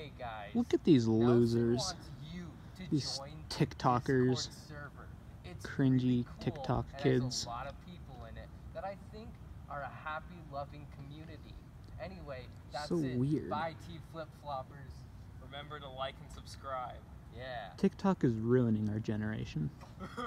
Hey guys. Look at these losers. you to These join TikTokers. Server. It's Cringy really cool, TikTok kids. A lot of people in it that I think are a happy, loving community. Anyway, that's So it. weird. Bye, T flip floppers. Remember to like and subscribe. Yeah. TikTok is ruining our generation.